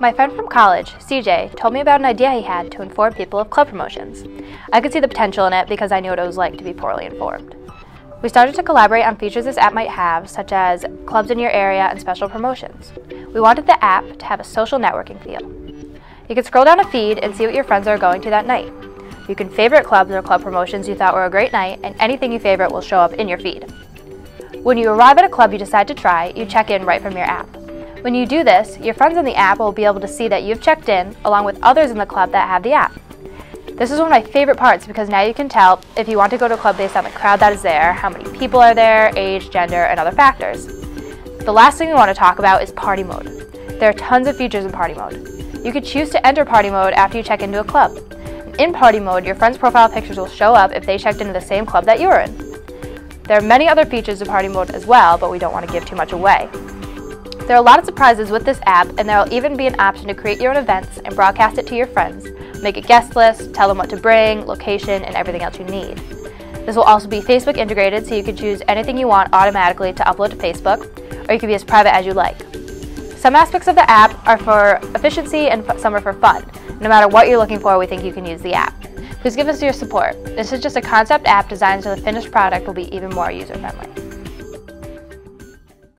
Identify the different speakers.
Speaker 1: My friend from college, CJ, told me about an idea he had to inform people of club promotions. I could see the potential in it because I knew what it was like to be poorly informed. We started to collaborate on features this app might have, such as clubs in your area and special promotions. We wanted the app to have a social networking feel. You can scroll down a feed and see what your friends are going to that night. You can favorite clubs or club promotions you thought were a great night, and anything you favorite will show up in your feed. When you arrive at a club you decide to try, you check in right from your app. When you do this, your friends on the app will be able to see that you've checked in along with others in the club that have the app. This is one of my favorite parts because now you can tell if you want to go to a club based on the crowd that is there, how many people are there, age, gender, and other factors. The last thing we want to talk about is party mode. There are tons of features in party mode. You could choose to enter party mode after you check into a club. In party mode, your friend's profile pictures will show up if they checked into the same club that you are in. There are many other features of party mode as well, but we don't want to give too much away. There are a lot of surprises with this app, and there will even be an option to create your own events and broadcast it to your friends, make a guest list, tell them what to bring, location, and everything else you need. This will also be Facebook integrated, so you can choose anything you want automatically to upload to Facebook, or you can be as private as you like. Some aspects of the app are for efficiency and some are for fun. No matter what you're looking for, we think you can use the app. Please give us your support. This is just a concept app designed so the finished product will be even more user-friendly.